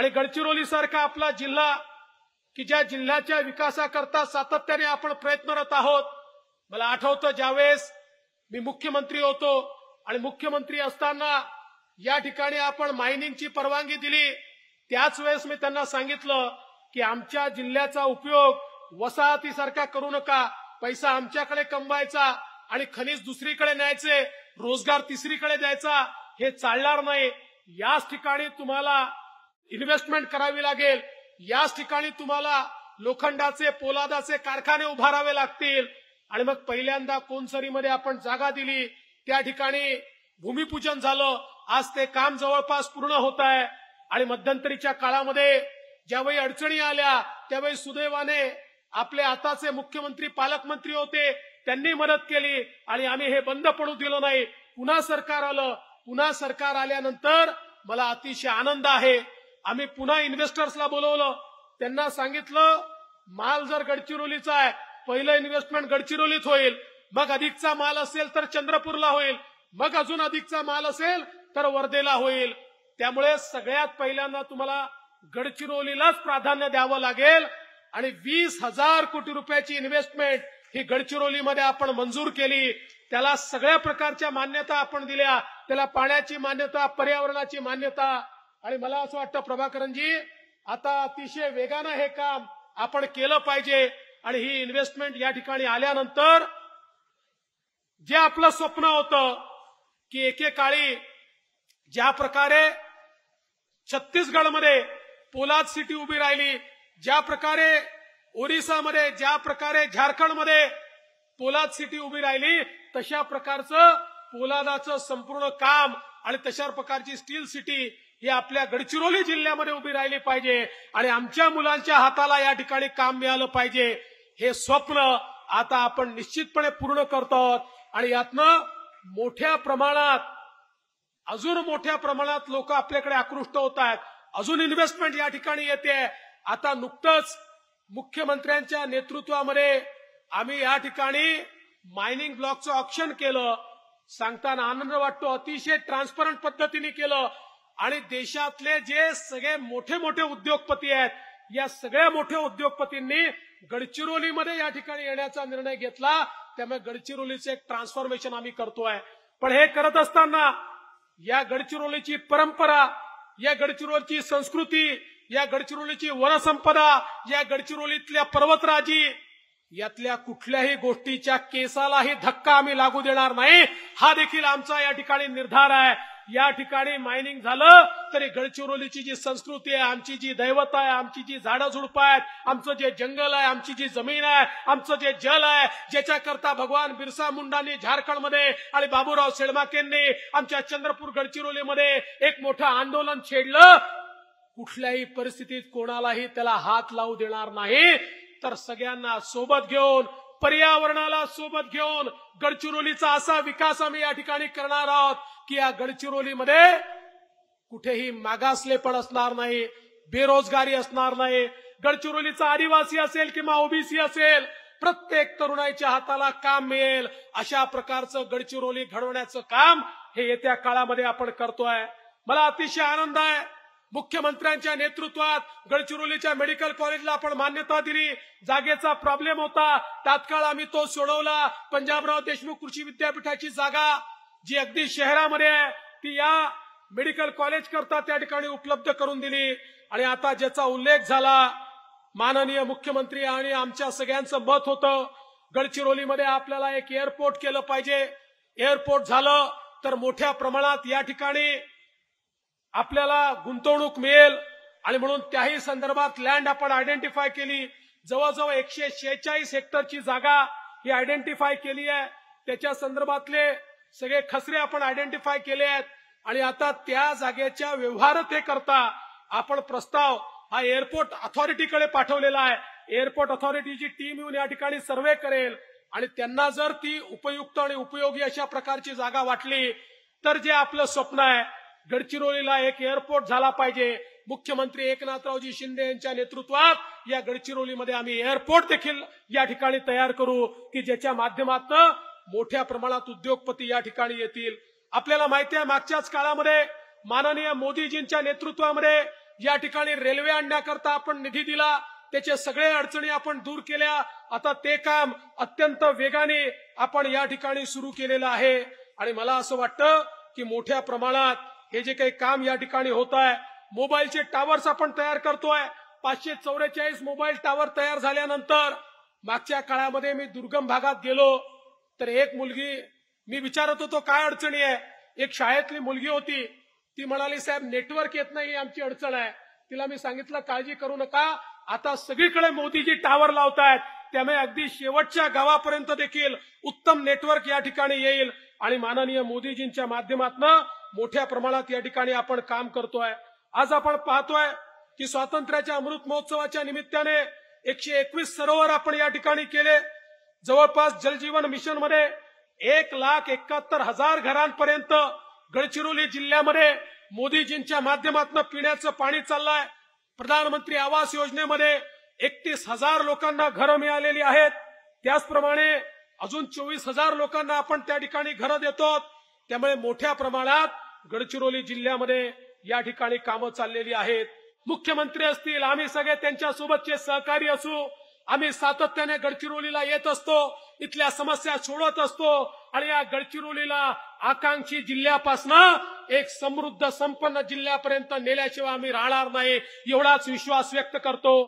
आणि गडचिरोली सारखा आपला जिल्हा की ज्या जिल्ह्याच्या विकासाकरता सातत्याने आपण प्रयत्नरत आहोत मला आठवतं ज्यावेळेस मी मुख्यमंत्री होतो आणि मुख्यमंत्री असताना या ठिकाणी आपण मायनिंगची परवानगी दिली. त्याच वेळेस मी त्यांना सांगितलं की आमच्या जिल्ह्याचा उपयोग वसाहतीसारखा करू नका. पैसा आमच्याकडे कमवायचा आणि खनिज दुसरीकडे न्यायचे रोजगार तिसरीकडे द्यायचा हे चालणार नाही. याच ठिकाणी तुम्हाला इन्व्हेस्टमेंट करावी लागेल. याच ठिकाणी तुम्हाला लोखंडाचे पोलादाचे कारखाने उभारावे लागतील. आणि मग पहिल्यांदा कोणसरीमध्ये आपण जागा दिली. त्या ठिकाणी भूमिपूजन झालं. आज ते काम जवळपास पूर्ण होत आहे. आणि मध्यंतरीच्या काळामध्ये ज्यावेळी अडचणी आल्या त्यावेळी सुदैवाने आपले आताचे मुख्यमंत्री पालकमंत्री होते त्यांनी मदत केली. आणि आम्ही हे बंद पडू दिलं नाही. पुन्हा सरकार आलं. पुन्हा सरकार आल्यानंतर मला अतिशय आनंद आहे. आम्ही पुन्हा इन्व्हेस्टर्सला बोलवलं. त्यांना सांगितलं माल जर गडचिरोलीचा आहे पहिलं इन्व्हेस्टमेंट गडचिरोलीत होईल. मग अधिकचा माल असेल तर चंद्रपूरला होईल. मग अजून अधिकचा माल असेल तर वर्धेला होईल. त्यामुळे सगळ्यात पहिल्यांदा तुम्हाला गडचिरोलीलाच प्राधान्य द्यावं लागेल. आणि वीस हजार कोटी रुपयाची इन्व्हेस्टमेंट ही गडचिरोलीमध्ये आपण मंजूर केली. त्याला सगळ्या प्रकारच्या मान्यता आपण दिल्या. त्याला पाण्याची मान्यता पर्यावरणाची मान्यता आणि मला असं वाटतं प्रभाकरनजी आता अतिशय वेगानं हे काम आपण केलं पाहिजे आणि ही इन्व्हेस्टमेंट या ठिकाणी आल्यानंतर जे आपलं स्वप्न होतं की एकेकाळी ज्या प्रकारे छत्तीसगडमध्ये पोलाद सिटी उभी राहिली ज्या प्रकारे ओरिसामध्ये ज्या प्रकारे झारखंडमध्ये पोलाद सिटी उभी राहिली तशा प्रकारचं पोलादाचं संपूर्ण काम आणि तशा प्रकारची स्टील सिटी ही आपल्या गडचिरोली जिल्ह्यामध्ये उभी राहिली पाहिजे आणि आमच्या मुलांच्या हाताला या ठिकाणी काम मिळालं पाहिजे. हे स्वप्न आता आपण निश्चितपणे पूर्ण करतो आणि यातनं मोठ्या प्रमाणात अजून मोठ्या प्रमाणात लोक आपल्याकडे आकृष्ट होत आहेत. अजून इन्व्हेस्टमेंट या ठिकाणी येते. आता नुकतंच मुख्यमंत्र्यांच्या नेतृत्वामध्ये आम्ही या ठिकाणी मायनिंग ब्लॉकचं ऑप्शन केलं. सांगताना आनंद वाटतो. अतिशय ट्रान्सपरंट पद्धतीने केलं. आणि देशातले जे सगळे मोठे मोठे उद्योगपती आहेत या सगळ्या मोठ्या उद्योगपतींनी गडचिरोलीमध्ये या ठिकाणी येण्याचा निर्णय घेतला. त्यामुळे गडचिरोलीचं एक ट्रान्सफॉर्मेशन आम्ही करतोय. पण हे करत असताना या गडचिरोलीची परंपरा या गडचिरोलीची संस्कृती या गडचिरोलीची वनसंपदा या गडचिरोलीतल्या पर्वतराजी यातल्या कुठल्याही गोष्टीच्या केसालाही धक्का आम्ही लागू देणार नाही. हा देखील आमचा या ठिकाणी निर्धार आहे. या ठिकाणी मायनिंग झालं तरी गडचिरोलीची जी संस्कृती आहे आमची जी दैवत आहे आमची जी झाडं झुडपं आहेत आमचं जे जंगल आहे आमची जी जमीन आहे आमचं जे जल आहे ज्याच्याकरता भगवान बिरसा मुंडांनी झारखंडमध्ये आणि बाबूराव सेडमाकेंनी आमच्या चंद्रपूर गडचिरोलीमध्ये एक मोठं आंदोलन छेडलं. कुठल्याही परिस्थितीत कोणालाही त्याला हात लावू देणार नाही. तर सगळ्यांना सोबत घेऊन पर्यावरणाला सोबत घेऊन गडचिरोलीचा असा विकास आम्ही या ठिकाणी करणार आहोत की या गडचिरोलीमध्ये कुठेही मागासलेपण असणार नाही बेरोजगारी असणार नाही. गडचिरोलीचा आदिवासी असेल किंवा ओबीसी असेल प्रत्येक तरुणाईच्या हाताला काम मिळेल. अशा प्रकारचं गडचिरोली घडवण्याचं काम हे येत्या काळामध्ये आपण करतोय. मला अतिशय आनंद आहे. मुख्यमंत्र्यांच्या नेतृत्वात गडचिरोलीच्या मेडिकल कॉलेजला आपण मान्यता दिली. जागेचा प्रॉब्लेम होता. तात्काळ आम्ही तो सोडवला. पंजाबराव देशमुख कृषी विद्यापीठाची जागा जी अगदी शहरामध्ये आहे ती या मेडिकल कॉलेज करता त्या ठिकाणी उपलब्ध करून दिली. आणि आता ज्याचा उल्लेख झाला माननीय मुख्यमंत्री आणि आमच्या सगळ्यांचं मत होतं गडचिरोलीमध्ये आपल्याला एक एअरपोर्ट केलं पाहिजे. एअरपोर्ट झालं तर मोठ्या प्रमाणात या ठिकाणी आपल्याला गुंतवणूक मिळेल. आणि म्हणून त्याही संदर्भात लँड आपण आयडेंटिफाय केली. जवळजवळ एकशे शेहेचाळीस हेक्टरची जागा ही आयडेंटिफाय केली आहे. त्याच्या संदर्भातले सगळे खसरे आपण आयडेंटिफाय केले आहेत. आणि आता त्या जागेच्या व्यवहारतेकरता आपण प्रस्ताव हा एअरपोर्ट अथॉरिटीकडे पाठवलेला आहे. एअरपोर्ट अथॉरिटीची टीम येऊन या ठिकाणी सर्वे करेल. आणि त्यांना जर ती उपयुक्त आणि उपयोगी अशा प्रकारची जागा वाटली तर जे आपलं स्वप्न आहे गडचिरोलीला एक एअरपोर्ट झाला पाहिजे. मुख्यमंत्री एकनाथरावजी शिंदे यांच्या नेतृत्वात या गडचिरोलीमध्ये आम्ही एअरपोर्ट देखील या ठिकाणी तयार करू की ज्याच्या माध्यमातून मोठ्या प्रमाणात उद्योगपती या ठिकाणी येतील. आपल्याला माहिती आहे मागच्याच काळामध्ये माननीय मोदीजींच्या नेतृत्वामध्ये या ठिकाणी रेल्वे आणण्याकरता आपण निधी दिला. त्याचे सगळे अडचणी आपण दूर केल्या. आता ते काम अत्यंत वेगाने आपण या ठिकाणी सुरू केलेलं आहे. आणि मला असं वाटतं की मोठ्या प्रमाणात हे जे काही काम या ठिकाणी होत आहे मोबाईलचे टावर्स आपण तयार करतोय. पाचशे चौवेचाळीस मोबाईल टावर तयार झाल्यानंतर मागच्या काळामध्ये मी दुर्गम भागात गेलो. तर एक मुलगी मी विचारत होतो काय अडचणी आहे? एक शाळेतली मुलगी होती. ती म्हणाली साहेब नेटवर्क येत नाही आमची अडचण आहे. तिला मी सांगितलं काळजी करू नका. आता सगळीकडे मोदीजी टावर लावतायत. त्यामुळे अगदी शेवटच्या गावापर्यंत देखील उत्तम नेटवर्क या ठिकाणी येईल. आणि माननीय मोदीजींच्या माध्यमातून मोठ्या प्रमाणात या ठिकाणी आपण काम करतोय. आज आपण पाहतोय की स्वातंत्र्याच्या अमृत महोत्सवाच्या निमित्ताने एकशे एकवीस सरोवर आपण या ठिकाणी केले. जवळपास जलजीवन मिशनमध्ये एक लाख एकाहत्तर हजार घरांपर्यंत गडचिरोली जिल्ह्यामध्ये मोदीजींच्या माध्यमातून पिण्याचं पाणी चाललंय. प्रधानमंत्री आवास योजनेमध्ये एकतीस हजार लोकांना घरं मिळालेली आहेत. त्याचप्रमाणे अजून चोवीस हजार लोकांना आपण त्या ठिकाणी घरं देतो त्यामुळे मोठ्या प्रमाणात गडचिरोली जिल्ह्यामध्ये या ठिकाणी कामं चाललेली आहेत. मुख्यमंत्री असतील आम्ही सगळे त्यांच्या सोबतचे सहकारी असू आम्ही सातत्याने गडचिरोलीला येत असतो इथल्या समस्या सोडवत असतो आणि या गडचिरोलीला आकांक्षी जिल्ह्यापासनं एक समृद्ध संपन्न जिल्ह्यापर्यंत नेल्याशिवाय आम्ही राहणार नाही एवढाच विश्वास व्यक्त करतो.